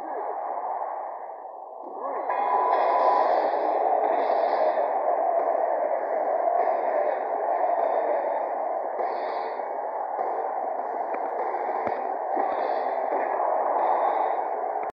Three.